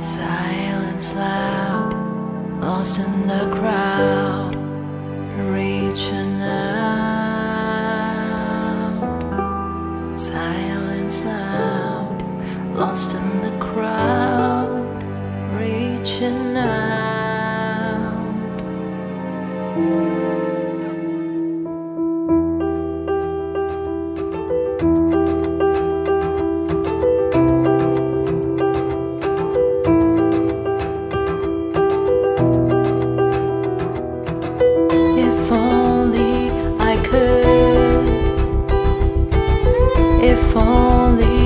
Silence loud, lost in the crowd, reaching out. Silence loud, lost in the crowd, reaching out. if only